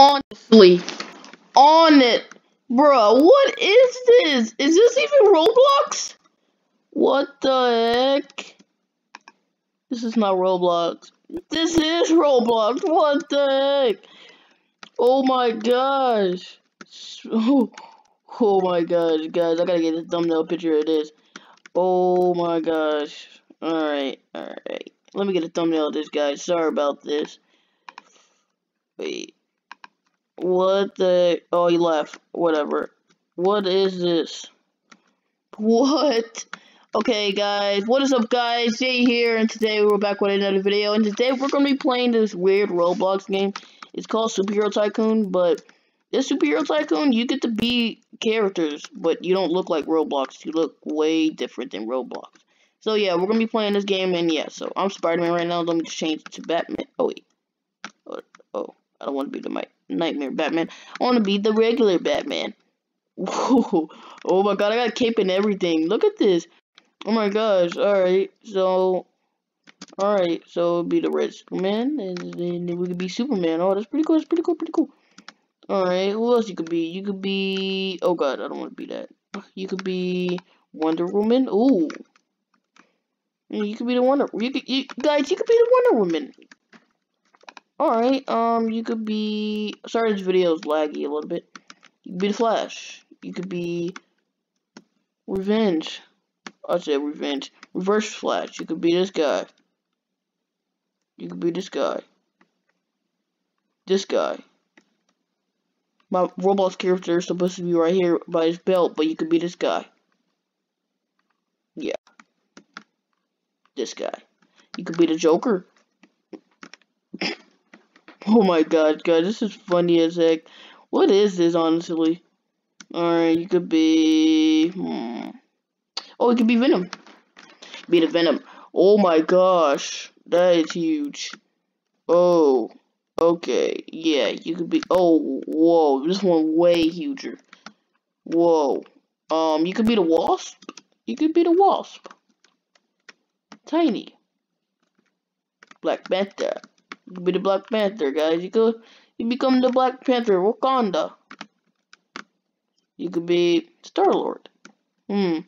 honestly, on it, bruh. What is this? Is this even Roblox? What the heck? This is not Roblox. This is Roblox. What the heck? Oh my gosh. Oh, my gosh, guys. I gotta get a thumbnail picture of this. Oh my gosh. Alright, alright. Let me get a thumbnail of this, guys. Sorry about this. Wait. What the? Oh, he left. Whatever. What is this? What? Okay, guys. What is up, guys? Jay here, and today we're back with another video. And today we're going to be playing this weird Roblox game. It's called Superhero Tycoon, but this Superhero Tycoon, you get to be characters, but you don't look like Roblox. You look way different than Roblox. So, yeah, we're going to be playing this game, and yeah, so I'm Spider-Man right now. Let me just change it to Batman. Oh, wait. Oh, oh I don't want to be the Nightmare Batman. I want to be the regular Batman. Whoa. Oh my god, I got a cape and everything. Look at this. Oh my gosh. Alright, so... Alright, so be the red Superman, and then we could be Superman. Oh, that's pretty cool, that's pretty cool, pretty cool. Alright, who else you could be? You could be... Oh god, I don't want to be that. You could be Wonder Woman. Ooh. You could be the Wonder... You could, you, guys, you could be the Wonder Woman. Alright, um, you could be... Sorry, this video is laggy a little bit. You could be the Flash. You could be... Revenge. I'd say Revenge. Reverse Flash. You could be this guy. You could be this guy. This guy. My Roblox character is supposed to be right here by his belt, but you could be this guy. Yeah. This guy. You could be the Joker. Oh my god, guys, this is funny as heck. What is this, honestly? Alright, you could be... Hmm. Oh, it could be Venom. Be the Venom. Oh my gosh, that is huge. Oh, okay, yeah, you could be... Oh, whoa, this one way huger. Whoa. Um, you could be the Wasp. You could be the Wasp. Tiny. Black Panther. You could be the Black Panther, guys. You could you become the Black Panther, Wakanda. You could be Star Lord. Hmm.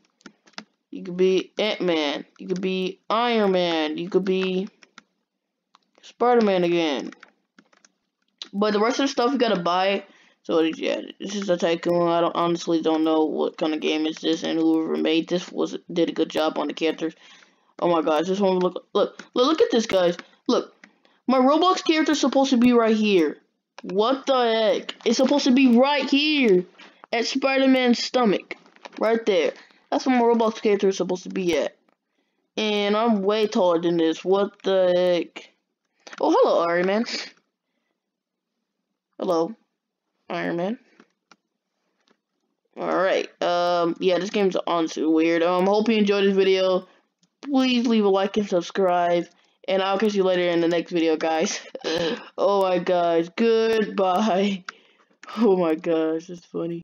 You could be Ant Man. You could be Iron Man. You could be Spider Man again. But the rest of the stuff you gotta buy. So yeah, this is a tycoon. I don't honestly don't know what kind of game is this, and whoever made this was did a good job on the characters. Oh my gosh, this one look look look look at this guys. Look, my Roblox character is supposed to be right here. What the heck? It's supposed to be right here. At Spider-Man's stomach. Right there. That's where my Roblox character is supposed to be at. And I'm way taller than this. What the heck? Oh, hello, Iron Man. Hello, Iron Man. Alright, um, yeah, this game's honestly weird. Um, hope you enjoyed this video. Please leave a like and subscribe. And I'll catch you later in the next video, guys. oh my gosh. Goodbye. Oh my gosh. That's funny.